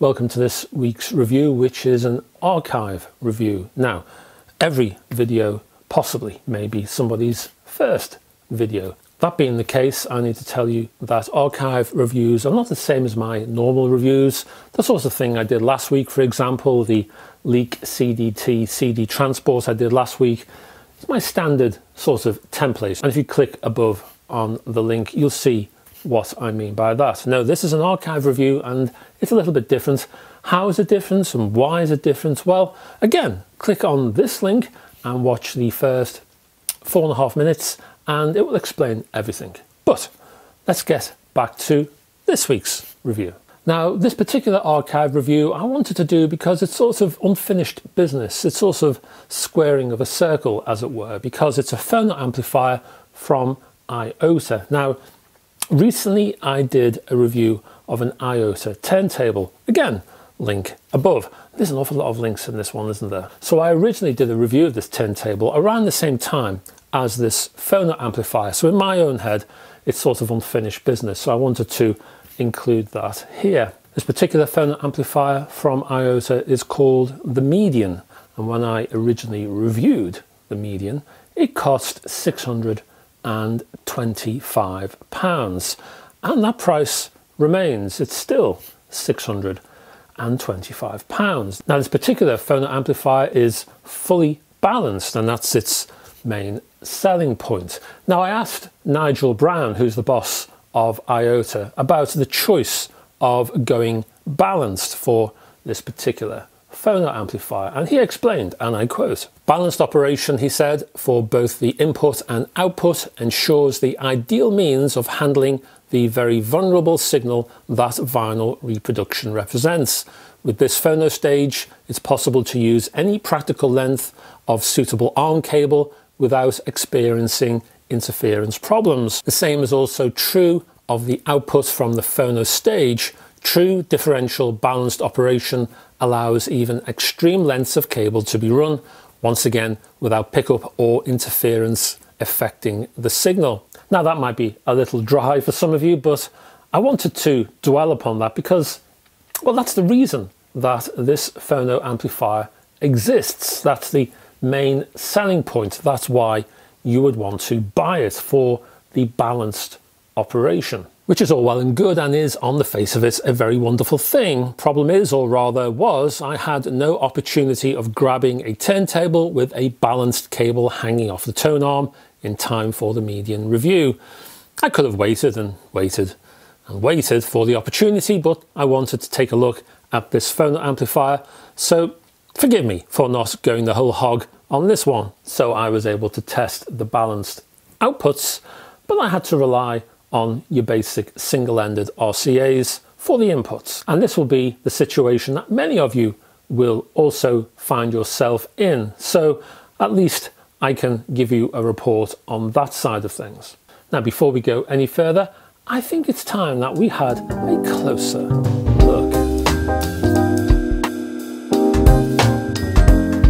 Welcome to this week's review, which is an archive review. Now, every video possibly may be somebody's first video. That being the case, I need to tell you that archive reviews are not the same as my normal reviews. The sort of thing I did last week, for example, the Leak CDT CD transport I did last week, it's my standard sort of template. And if you click above on the link, you'll see what I mean by that. Now, this is an archive review and it's a little bit different. How is it different and why is it different? Well, again, click on this link and watch the first four and a half minutes and it will explain everything. But let's get back to this week's review. Now, this particular archive review I wanted to do because it's sort of unfinished business. It's sort of squaring of a circle, as it were, because it's a phono amplifier from IOTA. Now, recently I did a review of an IOTA turntable. Again, link above. There's an awful lot of links in this one, isn't there? So I originally did a review of this turntable around the same time as this phono amplifier. So in my own head, it's sort of unfinished business. So I wanted to include that here. This particular phono amplifier from IOTA is called the Median. And when I originally reviewed the Median, it cost 625 pounds. And that price remains. It's still 625 pounds. Now this particular phono amplifier is fully balanced and that's its main selling point. Now I asked Nigel Brown, who's the boss of IOTA about the choice of going balanced for this particular phono amplifier and he explained and I quote balanced operation he said for both the input and output ensures the ideal means of handling the very vulnerable signal that vinyl reproduction represents with this phono stage it's possible to use any practical length of suitable arm cable without experiencing interference problems. The same is also true of the output from the phono stage. True differential balanced operation allows even extreme lengths of cable to be run, once again without pickup or interference affecting the signal. Now that might be a little dry for some of you, but I wanted to dwell upon that because, well, that's the reason that this phono amplifier exists. That's the main selling point. That's why you would want to buy it for the balanced operation. Which is all well and good and is, on the face of it, a very wonderful thing. Problem is, or rather was, I had no opportunity of grabbing a turntable with a balanced cable hanging off the tone arm in time for the median review. I could have waited and waited and waited for the opportunity, but I wanted to take a look at this phono amplifier, so forgive me for not going the whole hog on this one. So I was able to test the balanced outputs, but I had to rely on your basic single-ended RCAs for the inputs. And this will be the situation that many of you will also find yourself in. So at least I can give you a report on that side of things. Now, before we go any further, I think it's time that we had a closer look.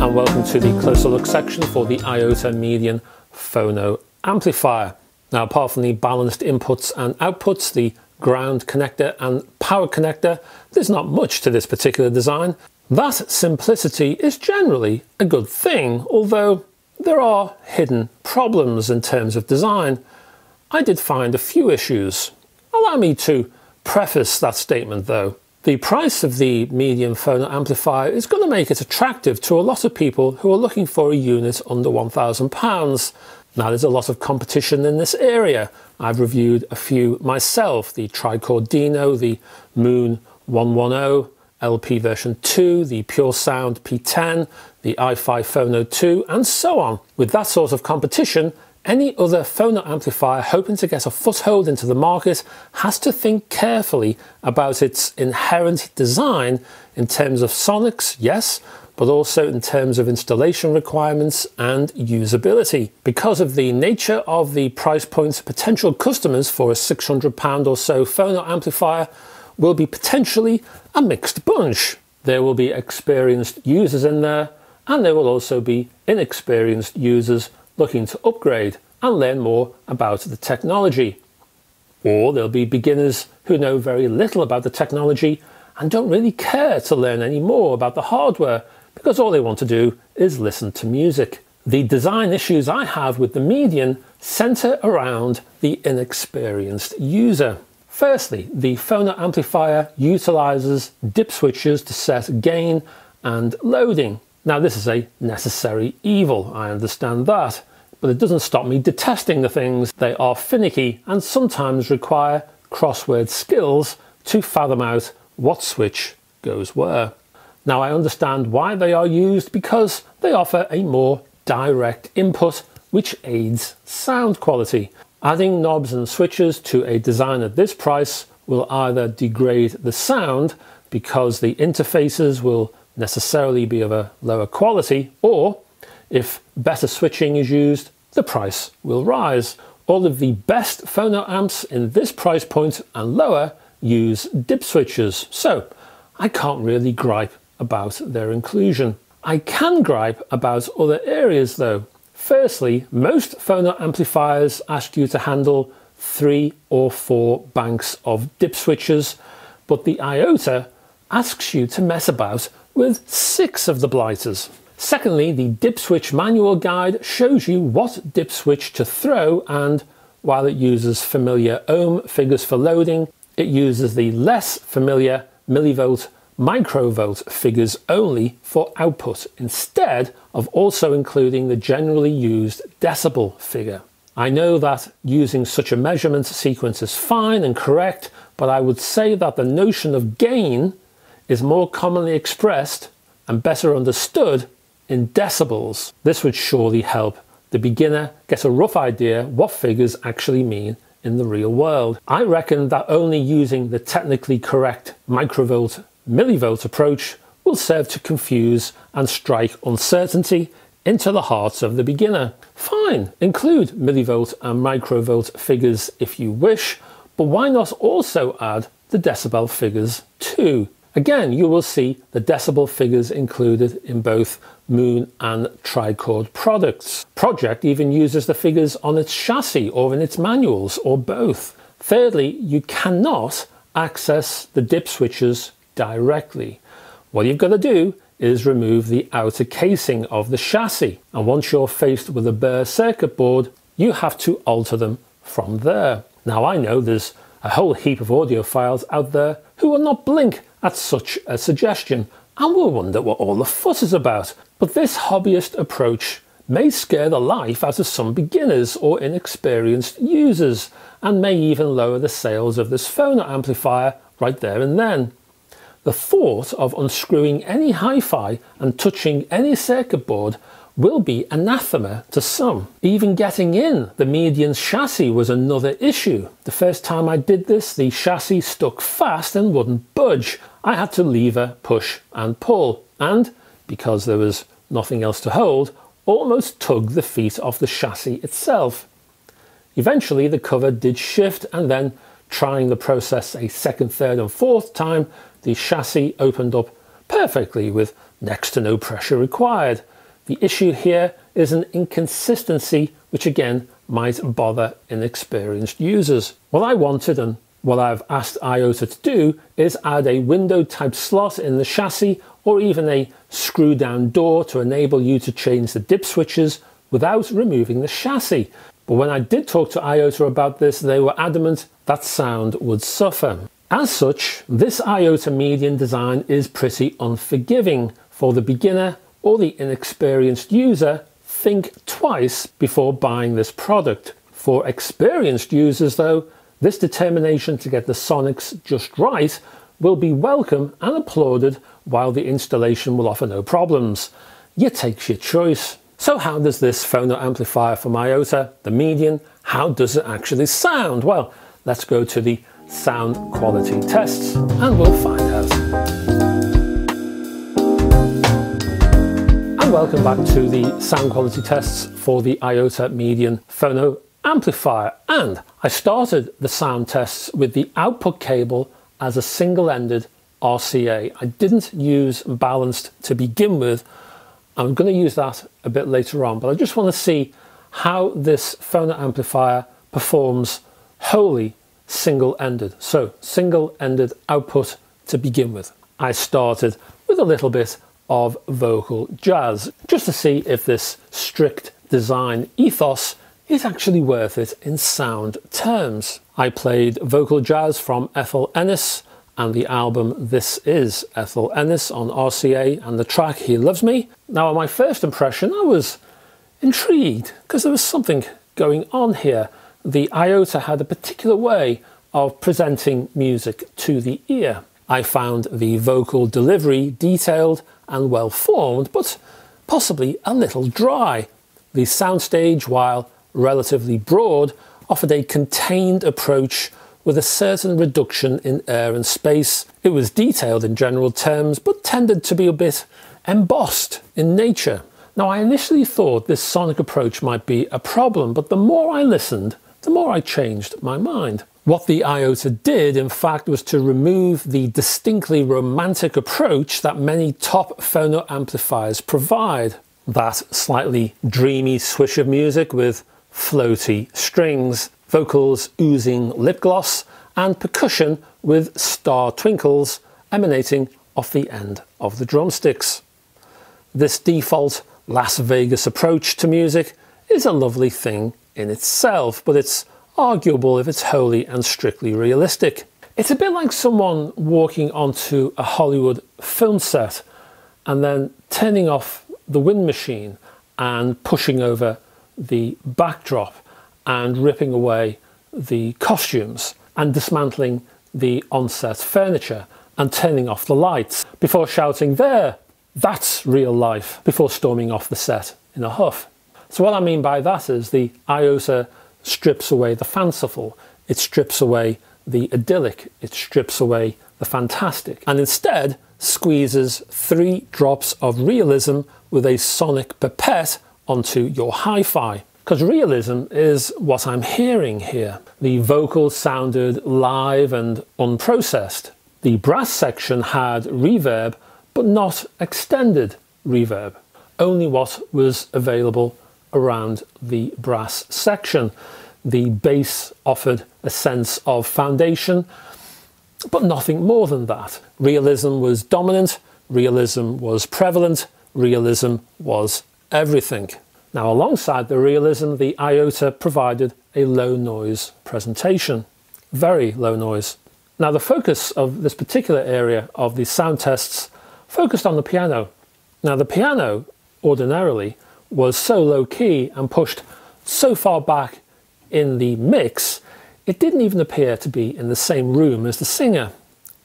And welcome to the closer look section for the IOTA Median Phono Amplifier. Now, apart from the balanced inputs and outputs, the ground connector and power connector, there's not much to this particular design. That simplicity is generally a good thing, although there are hidden problems in terms of design. I did find a few issues. Allow me to preface that statement though. The price of the Median phono amplifier is going to make it attractive to a lot of people who are looking for a unit under £1,000. Now there's a lot of competition in this area. I've reviewed a few myself, the Trichord Dino, the Moon 110, LP version 2, the Pure Sound P10, the i5 Phono 2, and so on. With that sort of competition, any other phono amplifier hoping to get a foothold into the market has to think carefully about its inherent design in terms of sonics, yes, but also in terms of installation requirements and usability. Because of the nature of the price points, potential customers for a £600 or so phono amplifier will be potentially a mixed bunch. There will be experienced users in there, and there will also be inexperienced users looking to upgrade and learn more about the technology. Or there'll be beginners who know very little about the technology and don't really care to learn any more about the hardware because all they want to do is listen to music. The design issues I have with the median center around the inexperienced user. Firstly, the phono amplifier utilizes dip switches to set gain and loading. Now this is a necessary evil, I understand that, but it doesn't stop me detesting the things. They are finicky and sometimes require crossword skills to fathom out what switch goes where. Now I understand why they are used because they offer a more direct input which aids sound quality. Adding knobs and switches to a design at this price will either degrade the sound because the interfaces will necessarily be of a lower quality or if better switching is used, the price will rise. All of the best phono amps in this price point and lower use dip switches, so I can't really gripe about their inclusion. I can gripe about other areas though. Firstly, most phono amplifiers ask you to handle three or four banks of dip switches, but the IOTA asks you to mess about with six of the blighters. Secondly, the dip switch manual guide shows you what dip switch to throw and while it uses familiar ohm figures for loading, it uses the less familiar millivolt microvolt figures only for output instead of also including the generally used decibel figure. I know that using such a measurement sequence is fine and correct, but I would say that the notion of gain is more commonly expressed and better understood in decibels. This would surely help the beginner get a rough idea what figures actually mean in the real world. I reckon that only using the technically correct microvolt millivolt approach will serve to confuse and strike uncertainty into the hearts of the beginner. Fine, include millivolt and microvolt figures if you wish, but why not also add the decibel figures too? Again, you will see the decibel figures included in both Moon and Trichord products. Pro-Ject even uses the figures on its chassis or in its manuals or both. Thirdly, you cannot access the dip switches directly. What you've got to do is remove the outer casing of the chassis. And once you're faced with a bare circuit board, you have to alter them from there. Now I know there's a whole heap of audiophiles out there who will not blink at such a suggestion and will wonder what all the fuss is about. But this hobbyist approach may scare the life out of some beginners or inexperienced users and may even lower the sales of this phono amplifier right there and then. The thought of unscrewing any hi-fi and touching any circuit board will be anathema to some. Even getting in the median's chassis was another issue. The first time I did this, the chassis stuck fast and wouldn't budge. I had to lever, push and pull, and because there was nothing else to hold, almost tug the feet off the chassis itself. Eventually the cover did shift and then trying the process a second, third and fourth time, the chassis opened up perfectly with next to no pressure required. The issue here is an inconsistency which again might bother inexperienced users. What I wanted and what I've asked IOTA to do is add a window type slot in the chassis or even a screw down door to enable you to change the dip switches without removing the chassis. But when I did talk to IOTA about this, they were adamant that sound would suffer. As such, this IOTA median design is pretty unforgiving. For the beginner or the inexperienced user, think twice before buying this product. For experienced users though, this determination to get the sonics just right will be welcome and applauded while the installation will offer no problems. You take your choice. So how does this phono amplifier from IOTA, the median, how does it actually sound? Well, let's go to the sound quality tests and we'll find out. And welcome back to the sound quality tests for the IOTA Median Phono amplifier. And I started the sound tests with the output cable as a single-ended RCA. I didn't use balanced to begin with. I'm going to use that a bit later on, but I just want to see how this phono amplifier performs wholly single-ended. So single-ended output to begin with. I started with a little bit of vocal jazz, just to see if this strict design ethos is actually worth it in sound terms. I played vocal jazz from Ethel Ennis and the album This Is Ethel Ennis on RCA and the track He Loves Me. Now, on my first impression, I was intrigued because there was something going on here. The Iota had a particular way of presenting music to the ear. I found the vocal delivery detailed and well formed, but possibly a little dry. The soundstage, while relatively broad, offered a contained approach with a certain reduction in air and space. It was detailed in general terms, but tended to be a bit embossed in nature. Now, I initially thought this sonic approach might be a problem, but the more I listened, the more I changed my mind. What the IOTA did, in fact, was to remove the distinctly romantic approach that many top phono amplifiers provide. That slightly dreamy swish of music with floaty strings, vocals oozing lip gloss, and percussion with star twinkles emanating off the end of the drumsticks. This default Las Vegas approach to music is a lovely thing in itself, but it's arguable if it's wholly and strictly realistic. It's a bit like someone walking onto a Hollywood film set and then turning off the wind machine and pushing over the backdrop and ripping away the costumes and dismantling the on-set furniture and turning off the lights before shouting there that's real life before storming off the set in a huff so what i mean by that is the iota strips away the fanciful, it strips away the idyllic, it strips away the fantastic, and instead squeezes three drops of realism with a sonic pipette onto your hi fi. Because realism is what I'm hearing here. The vocals sounded live and unprocessed. The brass section had reverb, but not extended reverb, only what was available around the brass section. The bass offered a sense of foundation, but nothing more than that. Realism was dominant, realism was prevalent, realism was everything. Now, alongside the realism, the IOTA provided a low noise presentation, very low noise. Now, the focus of this particular area of the sound tests focused on the piano. Now, the piano ordinarily was so low key and pushed so far back in the mix, it didn't even appear to be in the same room as the singer.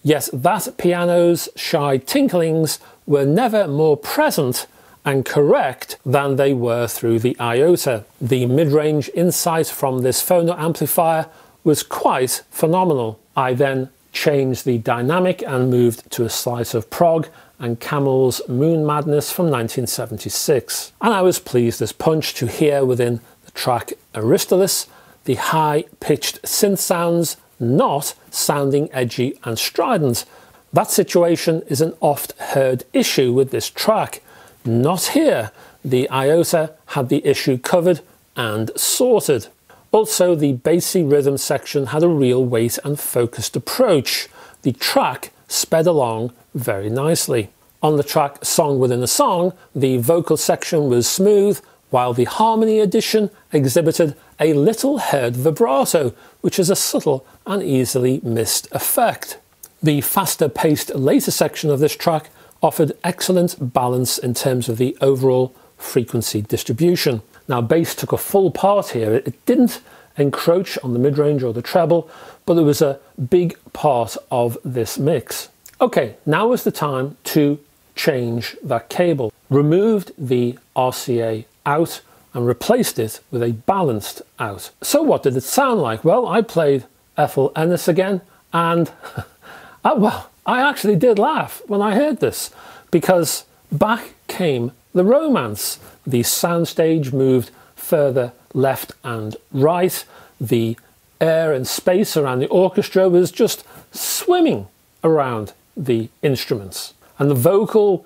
Yet that piano's shy tinklings were never more present and correct than they were through the iota. The mid-range insight from this phono amplifier was quite phenomenal. I then changed the dynamic and moved to a slice of prog and Camel's Moon Madness from 1976. And I was pleased as punch to hear within the track Aristillus the high-pitched synth sounds not sounding edgy and strident. That situation is an oft heard issue with this track. Not here. The Iota had the issue covered and sorted. Also, the bassy rhythm section had a real weight and focused approach. The track sped along very nicely. On the track Song Within a Song, the vocal section was smooth, while the harmony addition exhibited a little heard vibrato, which is a subtle and easily missed effect. The faster paced later section of this track offered excellent balance in terms of the overall frequency distribution. Now, bass took a full part here. It didn't encroach on the mid range or the treble, but it was a big part of this mix. Okay, now is the time to change that cable. Removed the RCA out and replaced it with a balanced out. So what did it sound like? Well, I played Ethel Ennis again and I, ah, well, I actually did laugh when I heard this because back came the romance. The soundstage moved further left and right. The air and space around the orchestra was just swimming around the instruments. And the vocal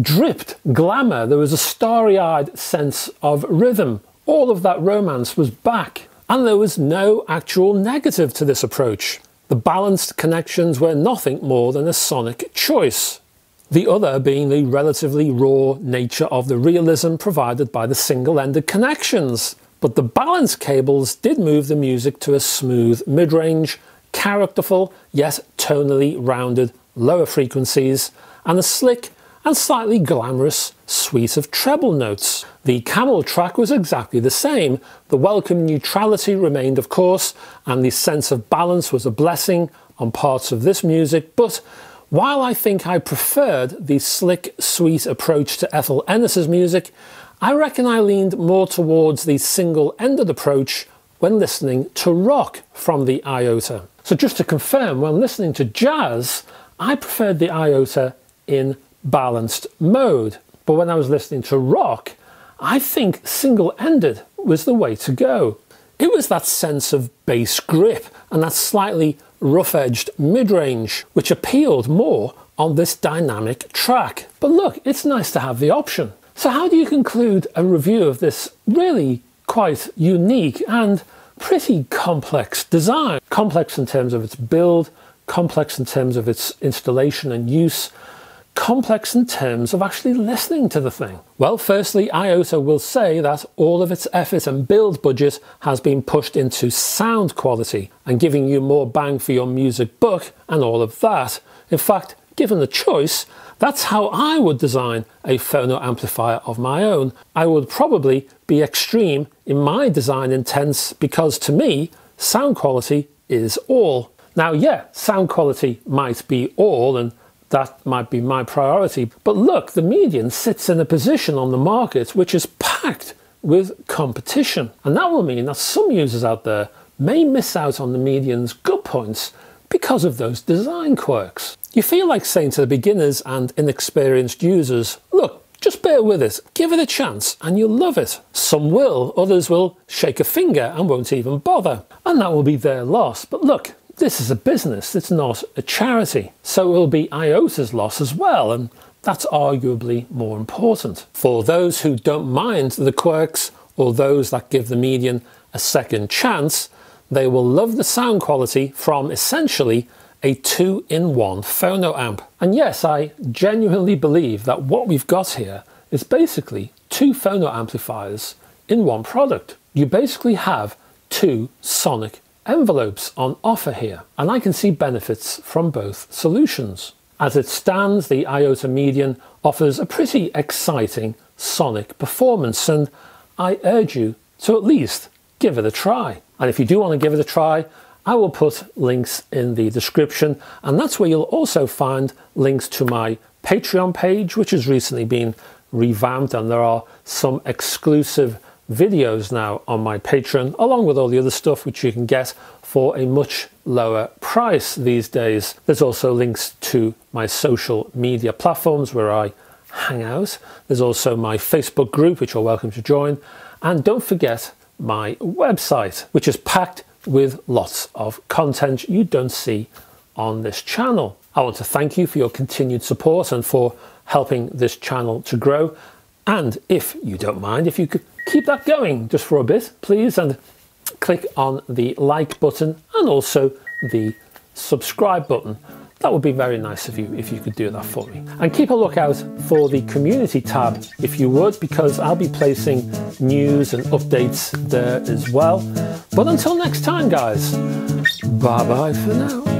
dripped glamour. There was a starry eyed sense of rhythm. All of that romance was back. And there was no actual negative to this approach. The balanced connections were nothing more than a sonic choice. The other being the relatively raw nature of the realism provided by the single-ended connections. But the balance cables did move the music to a smooth mid-range, characterful yet tonally rounded lower frequencies, and a slick and slightly glamorous suite of treble notes. The Camel track was exactly the same. The welcome neutrality remained, of course, and the sense of balance was a blessing on parts of this music, but while I think I preferred the slick, sweet approach to Ethel Ennis's music, I reckon I leaned more towards the single-ended approach when listening to rock from the Iota. So just to confirm, when listening to jazz, I preferred the Iota in balanced mode. But when I was listening to rock, I think single-ended was the way to go. It was that sense of bass grip and that slightly rough-edged mid-range which appealed more on this dynamic track. But look, it's nice to have the option. So how do you conclude a review of this really quite unique and pretty complex design? Complex in terms of its build, complex in terms of its installation and use, complex in terms of actually listening to the thing? Well, firstly, IOTA will say that all of its effort and build budget has been pushed into sound quality and giving you more bang for your music buck and all of that. In fact, given the choice, that's how I would design a phono amplifier of my own. I would probably be extreme in my design intents because to me, sound quality is all. Now, yeah, sound quality might be all and that might be my priority. But look, the median sits in a position on the market which is packed with competition. And that will mean that some users out there may miss out on the median's good points because of those design quirks. You feel like saying to the beginners and inexperienced users, look, just bear with it, give it a chance, and you'll love it. Some will, others will shake a finger and won't even bother. And that will be their loss. But look, this is a business, it's not a charity. So it will be IOTA's loss as well, and that's arguably more important. For those who don't mind the quirks, or those that give the median a second chance, they will love the sound quality from essentially a two-in-one phono amp. And yes, I genuinely believe that what we've got here is basically two phono amplifiers in one product. You basically have two sonic envelopes on offer here, and I can see benefits from both solutions. As it stands, the IOTA Median offers a pretty exciting sonic performance, and I urge you to at least give it a try. And if you do want to give it a try, I will put links in the description, and that's where you'll also find links to my Patreon page, which has recently been revamped, and there are some exclusive videos now on my Patreon, along with all the other stuff which you can get for a much lower price these days. There's also links to my social media platforms where I hang out. There's also my Facebook group, which you're welcome to join. And don't forget my website, which is packed with lots of content you don't see on this channel. I want to thank you for your continued support and for helping this channel to grow. And if you don't mind, if you could keep that going just for a bit, please, and click on the like button and also the subscribe button. That would be very nice of you if you could do that for me. And keep a lookout for the community tab if you would, because I'll be placing news and updates there as well. But until next time, guys, bye bye for now.